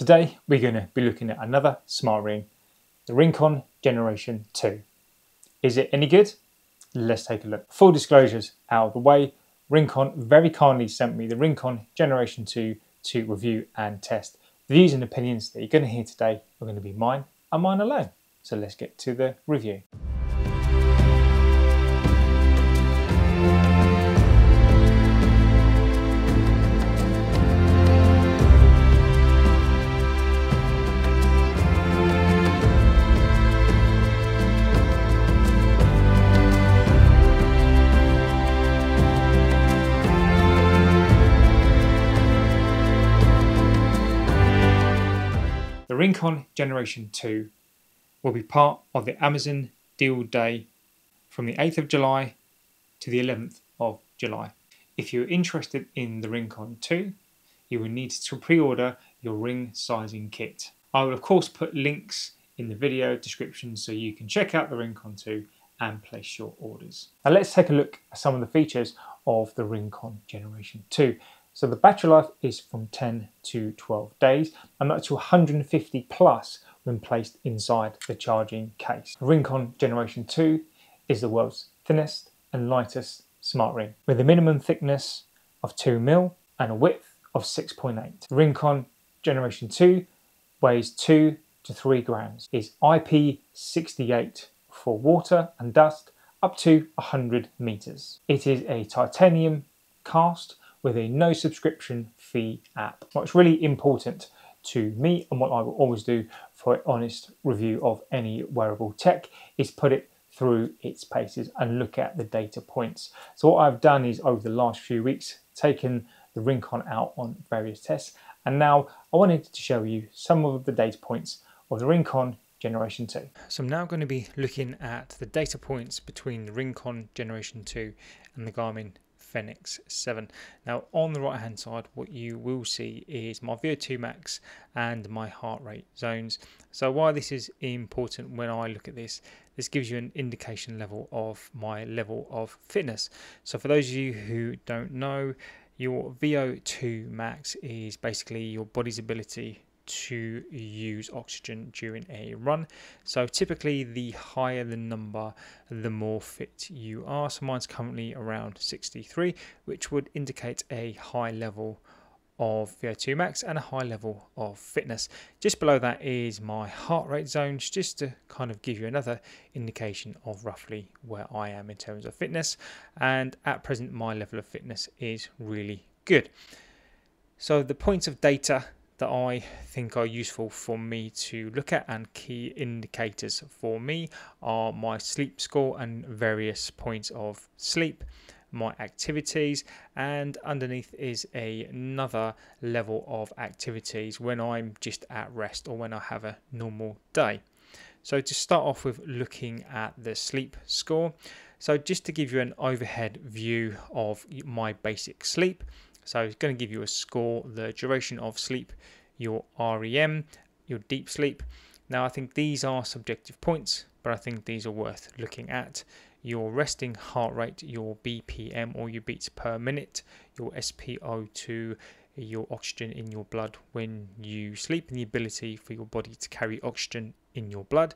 Today we're going to be looking at another smart ring, the RingConn Generation 2. Is it any good? Let's take a look. Full disclosures out of the way, RingConn very kindly sent me the RingConn Generation 2 to review and test. The views and opinions that you're going to hear today are going to be mine and mine alone. So let's get to the review. RingConn Generation 2 will be part of the Amazon Deal Day from the 8th of July to the 11th of July. If you're interested in the RingConn 2, you will need to pre-order your ring sizing kit. I will of course put links in the video description so you can check out the RingConn 2 and place your orders. Now let's take a look at some of the features of the RingConn Generation 2. So the battery life is from 10 to 12 days and up to 150 plus when placed inside the charging case. RingConn Generation 2 is the world's thinnest and lightest smart ring with a minimum thickness of 2 mm and a width of 6.8. RingConn Generation 2 weighs 2 to 3 grams, is IP68 for water and dust up to 100 meters. It is a titanium cast with a no subscription fee app. What's really important to me and what I will always do for an honest review of any wearable tech is put it through its paces and look at the data points. So what I've done is over the last few weeks taken the RingConn out on various tests and now I wanted to show you some of the data points of the RingConn Generation 2. So I'm now going to be looking at the data points between the RingConn Generation 2 and the Garmin Fenix 7. Now on the right hand side what you will see is my VO2 max and my heart rate zones. So why this is important when I look at this, this gives you an indication level of my level of fitness. So for those of you who don't know, your VO2 max is basically your body's ability to use oxygen during a run. So typically the higher the number, the more fit you are. So mine's currently around 63, which would indicate a high level of VO2 max and a high level of fitness. Just below that is my heart rate zones, just to kind of give you another indication of roughly where I am in terms of fitness. And at present, my level of fitness is really good. So the points of data that I think are useful for me to look at and key indicators for me are my sleep score and various points of sleep my activities and underneath is a, another level of activities when I'm just at rest or when I have a normal day. So to start off with looking at the sleep score. So just to give you an overhead view of my basic sleep, so it's going to give you a score, the duration of sleep, your REM, your deep sleep. Now, I think these are subjective points, but I think these are worth looking at. Your resting heart rate, your BPM or your beats per minute, your SpO2, your oxygen in your blood when you sleep, and the ability for your body to carry oxygen in your blood,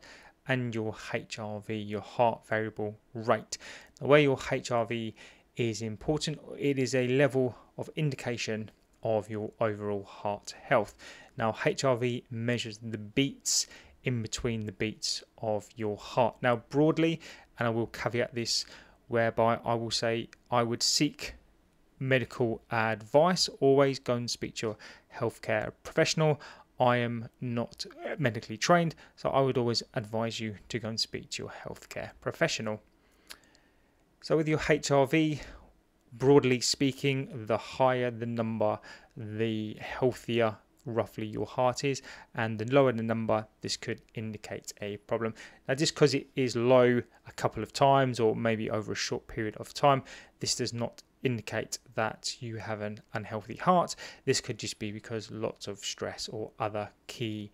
and your HRV, your heart variable rate. The way your HRV is important. It is a level of indication of your overall heart health. Now, HRV measures the beats in between the beats of your heart. Now, broadly, and I will caveat this, whereby I will say I would seek medical advice. Always go and speak to your healthcare professional. I am not medically trained, so I would always advise you to go and speak to your healthcare professional. So, with your HRV, broadly speaking, the higher the number, the healthier roughly your heart is and the lower the number this could indicate a problem. Now just because it is low a couple of times or maybe over a short period of time this does not indicate that you have an unhealthy heart. This could just be because lots of stress or other key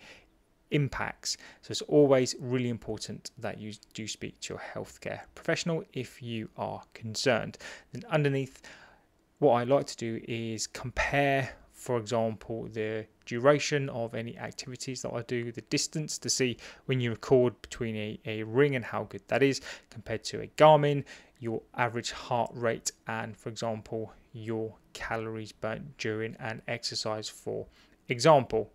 impacts. So it's always really important that you do speak to your healthcare professional if you are concerned. Then underneath, what I like to do is compare for example, the duration of any activities that I do, the distance to see when you record between a, a ring and how good that is compared to a Garmin, your average heart rate, and for example, your calories burnt during an exercise, for example.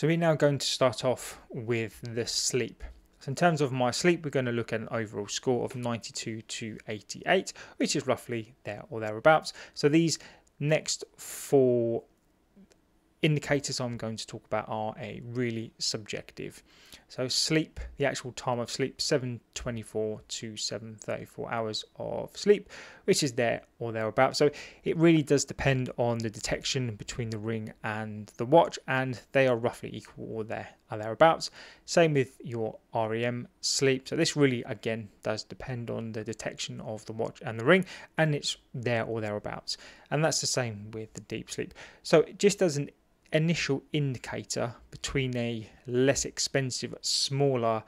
So we're now going to start off with the sleep. So in terms of my sleep, we're going to look at an overall score of 92 to 88, which is roughly there or thereabouts. So these next four indicators I'm going to talk about are a really subjective. So sleep, the actual time of sleep, 724 to 734 hours of sleep, which is there or thereabouts. So it really does depend on the detection between the ring and the watch, and they are roughly equal or there or thereabouts. Same with your REM sleep. So this really again does depend on the detection of the watch and the ring, and it's there or thereabouts. And that's the same with the deep sleep. So it just as an initial indicator between a less expensive, smaller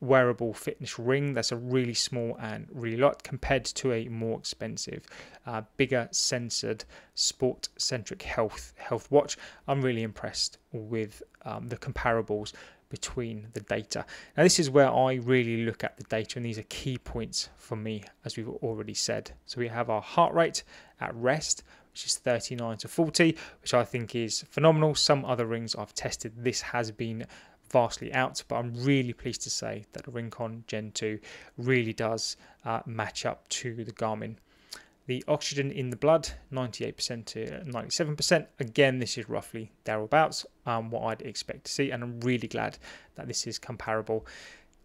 wearable fitness ring that's a really small and really light compared to a more expensive uh, bigger censored sport centric health health watch i'm really impressed with um, the comparables between the data. Now this is where i really look at the data and these are key points for me as we've already said. So we have our heart rate at rest which is 39 to 40, which I think is phenomenal. Some other rings I've tested, this has been vastly out, but I'm really pleased to say that the RingConn Gen 2 really does uh, match up to the Garmin. The oxygen in the blood, 98% to 97%. Again, this is roughly thereabouts, um, what I'd expect to see, and I'm really glad that this is comparable.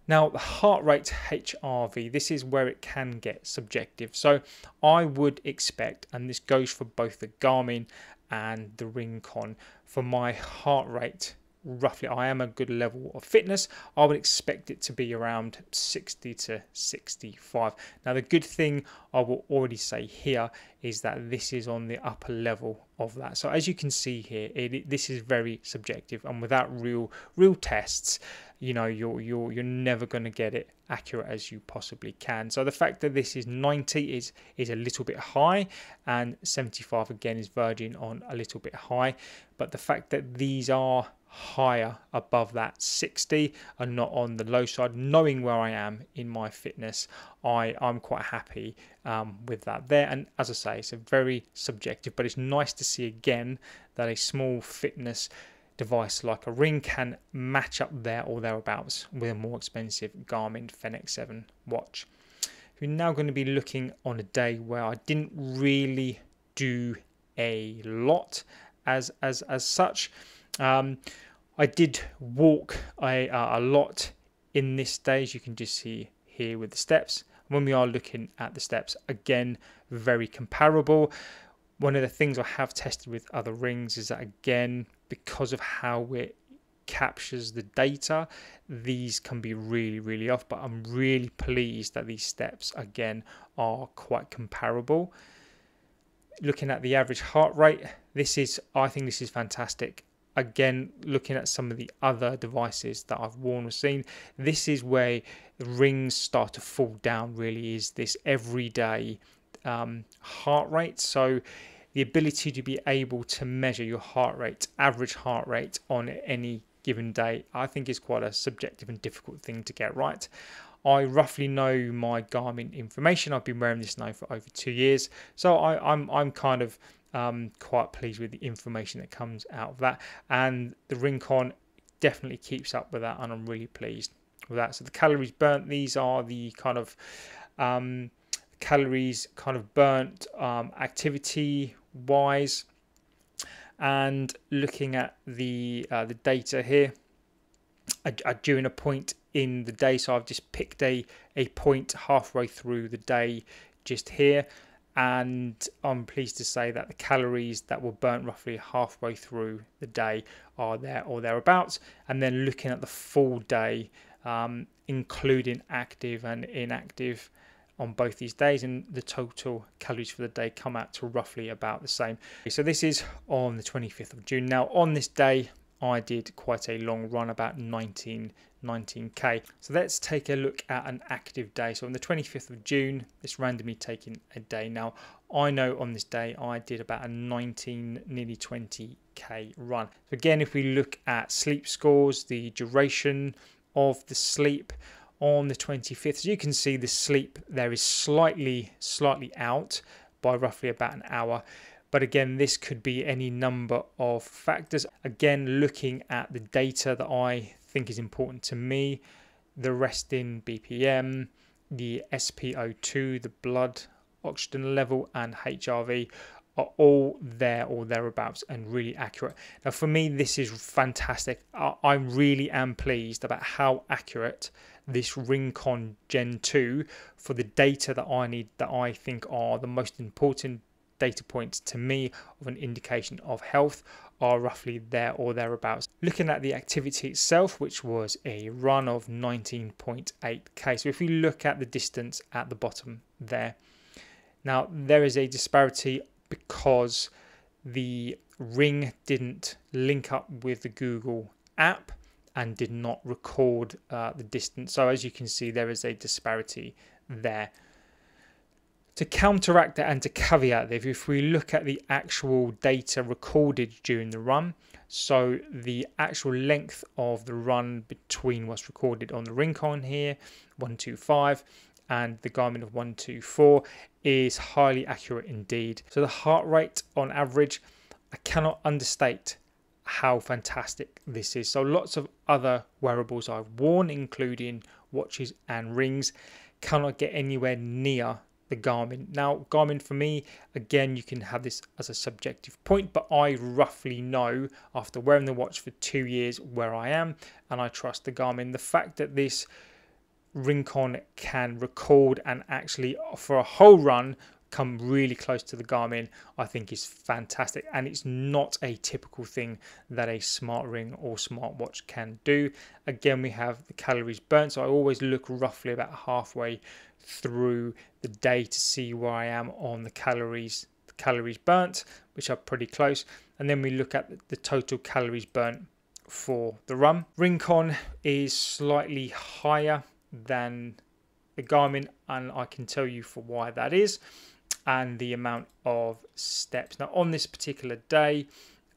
Now, the heart rate HRV, this is where it can get subjective. So I would expect, and this goes for both the Garmin and the RingConn, for my heart rate roughly I am a good level of fitness, I would expect it to be around 60 to 65. Now the good thing I will already say here is that this is on the upper level of that. So as you can see here, it, this is very subjective and without real real tests, you know, you're you're you're never going to get it accurate as you possibly can. So the fact that this is 90 is is a little bit high and 75 again is verging on a little bit high, but the fact that these are higher above that 60 and not on the low side. Knowing where i am in my fitness i i'm quite happy um, with that there. And as i say it's a very subjective but it's nice to see again that a small fitness device like a ring can match up there or thereabouts with a more expensive garmin fenix 7 watch. We're now going to be looking on a day where i didn't really do a lot. As as as such um, I did walk a, a lot in this stage. You can just see here with the steps. When we are looking at the steps, again, very comparable. One of the things I have tested with other rings is that, again, because of how it captures the data, these can be really, really off. But I'm really pleased that these steps, again, are quite comparable. Looking at the average heart rate, this is, I think this is fantastic again looking at some of the other devices that I've worn or seen this is where the rings start to fall down really is this everyday um, heart rate. So the ability to be able to measure your heart rate average heart rate on any given day I think is quite a subjective and difficult thing to get right. I roughly know my Garmin information. I've been wearing this now for over two years, so I, I'm I'm kind of um, quite pleased with the information that comes out of that. And the RingConn definitely keeps up with that, and I'm really pleased with that. So the calories burnt, these are the kind of um, calories kind of burnt um, activity wise. And looking at the uh, the data here, I, I, during a point in the day, so I've just picked a a point halfway through the day, just here and I'm pleased to say that the calories that were burnt roughly halfway through the day are there or thereabouts. And then looking at the full day, um, including active and inactive on both these days, and the total calories for the day come out to roughly about the same. So this is on the 25th of June. Now, on this day, I did quite a long run, about 19, 19k. So let's take a look at an active day. So on the 25th of June, it's randomly taking a day. Now, I know on this day I did about a 19, nearly 20k run. So again, if we look at sleep scores, the duration of the sleep, on the 25th. As you can see, the sleep there is slightly, slightly out by roughly about an hour. But again, this could be any number of factors. Again, looking at the data that I think is important to me, the resting BPM, the SpO2, the blood oxygen level, and HRV are all there or thereabouts and really accurate. Now, for me, this is fantastic. I really am pleased about how accurate this RingConn Gen 2 for the data that I need, that I think are the most important data points to me of an indication of health are roughly there or thereabouts. Looking at the activity itself, which was a run of 19.8k. So if we look at the distance at the bottom there, now there is a disparity because the ring didn't link up with the Google app and did not record uh, the distance. So as you can see, there is a disparity there. To counteract that and to caveat that, if we look at the actual data recorded during the run, so the actual length of the run between what's recorded on the RingConn here, 125, and the Garmin of 124 is highly accurate indeed. So the heart rate on average, I cannot understate how fantastic this is. So lots of other wearables I've worn, including watches and rings, cannot get anywhere near the Garmin. Now, Garmin for me, again, you can have this as a subjective point, but I roughly know after wearing the watch for two years where I am, and I trust the Garmin. The fact that this RingConn can record and actually for a whole run come really close to the Garmin, I think is fantastic. And it's not a typical thing that a smart ring or smartwatch can do. Again, we have the calories burnt. So I always look roughly about halfway through the day to see where I am on the calories the calories burnt, which are pretty close. And then we look at the total calories burnt for the run. RingConn is slightly higher than the Garmin, and I can tell you for why that is and the amount of steps. Now, on this particular day,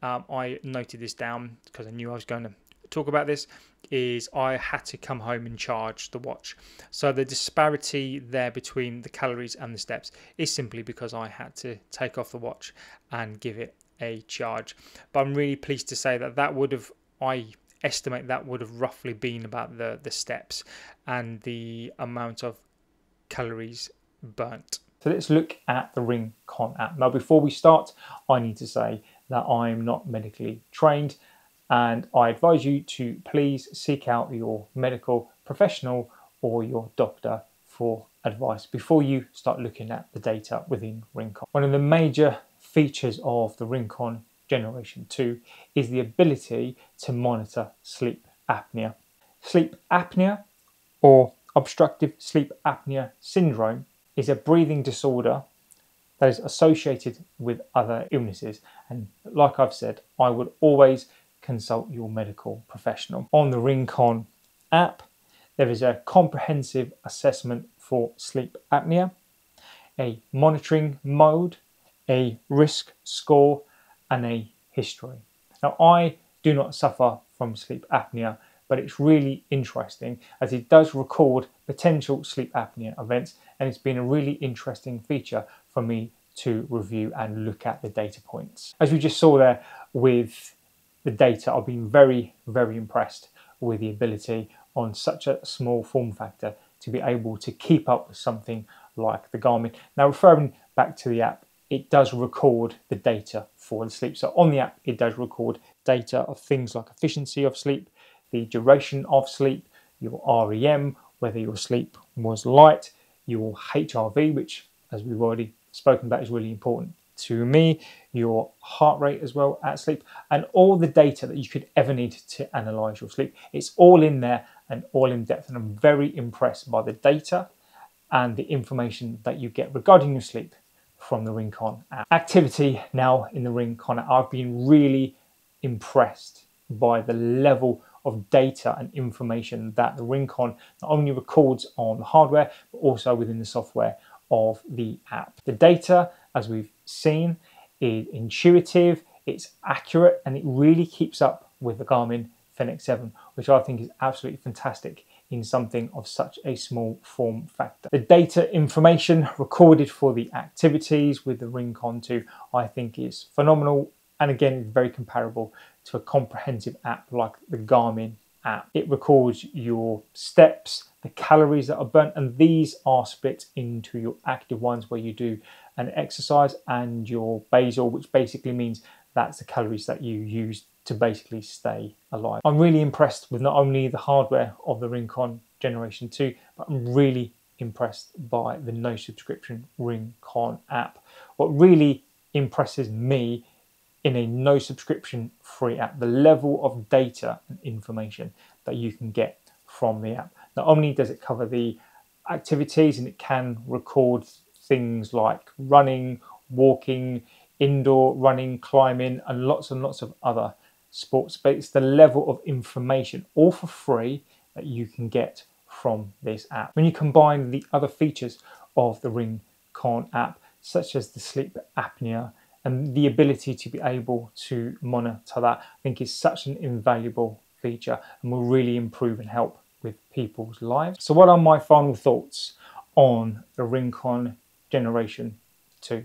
um, I noted this down because I knew I was going to talk about this. Is I had to come home and charge the watch. So the disparity there between the calories and the steps is simply because I had to take off the watch and give it a charge. But I'm really pleased to say that that would have I estimate that would have roughly been about the the steps and the amount of calories burnt. So let's look at the RingConn app. Now, before we start, I need to say that I'm not medically trained and I advise you to please seek out your medical professional or your doctor for advice before you start looking at the data within RingConn. One of the major features of the RingConn Generation 2 is the ability to monitor sleep apnea. Sleep apnea or obstructive sleep apnea syndrome is a breathing disorder that is associated with other illnesses. And like I've said, I would always consult your medical professional. On the RingConn app, there is a comprehensive assessment for sleep apnea, a monitoring mode, a risk score, and a history. Now, I do not suffer from sleep apnea, but it's really interesting as it does record potential sleep apnea events and it's been a really interesting feature for me to review and look at the data points. As we just saw there with the data, I've been very, very impressed with the ability on such a small form factor to be able to keep up with something like the Garmin. Now, referring back to the app, it does record the data for the sleep. So on the app, it does record data of things like efficiency of sleep, the duration of sleep, your REM, whether your sleep was light, your HRV, which, as we've already spoken about, is really important to me, your heart rate as well at sleep, and all the data that you could ever need to analyze your sleep. It's all in there and all in depth, and I'm very impressed by the data and the information that you get regarding your sleep from the RingConn app. Activity now in the RingConn app, I've been really impressed by the level of data and information that the RingConn not only records on the hardware but also within the software of the app. The data, as we've seen, is intuitive, it's accurate, and it really keeps up with the Garmin Fenix 7, which I think is absolutely fantastic in something of such a small form factor. The data information recorded for the activities with the RingConn 2 I think is phenomenal and again very comparable to a comprehensive app like the Garmin app. It records your steps, the calories that are burnt, and these are split into your active ones where you do an exercise and your basal, which basically means that's the calories that you use to basically stay alive. I'm really impressed with not only the hardware of the RingConn Generation 2, but I'm really impressed by the no subscription RingConn app. What really impresses me in a no subscription free app, the level of data and information that you can get from the app. Not only does it cover the activities and it can record things like running, walking, indoor running, climbing, and lots and lots of other sports, but it's the level of information, all for free, that you can get from this app. When you combine the other features of the Ring Con app, such as the sleep apnea and the ability to be able to monitor that, I think is such an invaluable feature and will really improve and help with people's lives. So, what are my final thoughts on the RingConn Generation 2?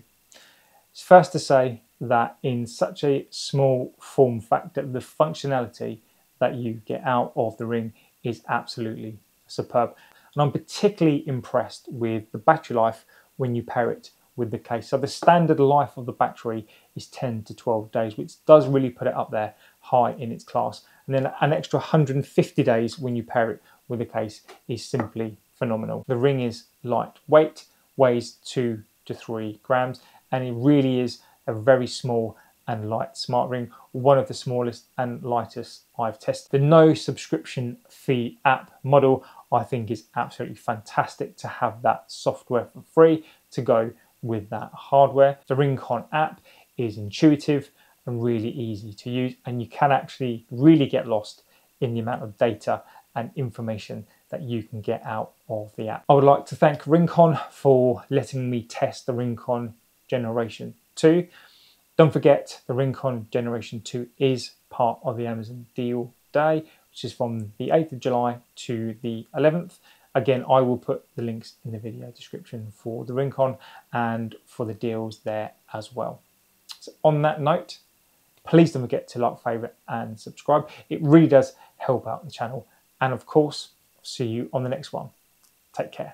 It's first to say that in such a small form factor, the functionality that you get out of the ring is absolutely superb. And I'm particularly impressed with the battery life when you pair it with the case. So the standard life of the battery is 10 to 12 days, which does really put it up there high in its class. And then an extra 150 days when you pair it with the case is simply phenomenal. The ring is lightweight, weighs two to three grams, and it really is a very small and light smart ring, one of the smallest and lightest I've tested. The no subscription fee app model I think is absolutely fantastic to have that software for free to go with that hardware. The RingConn app is intuitive and really easy to use and you can actually really get lost in the amount of data and information that you can get out of the app. I would like to thank RingConn for letting me test the RingConn Generation 2. Don't forget the RingConn Generation 2 is part of the Amazon Deal Day, which is from the 8th of July to the 11th. Again, I will put the links in the video description for the RingConn and for the deals there as well. So on that note, please don't forget to like, favourite and subscribe. It really does help out the channel. And of course, see you on the next one. Take care.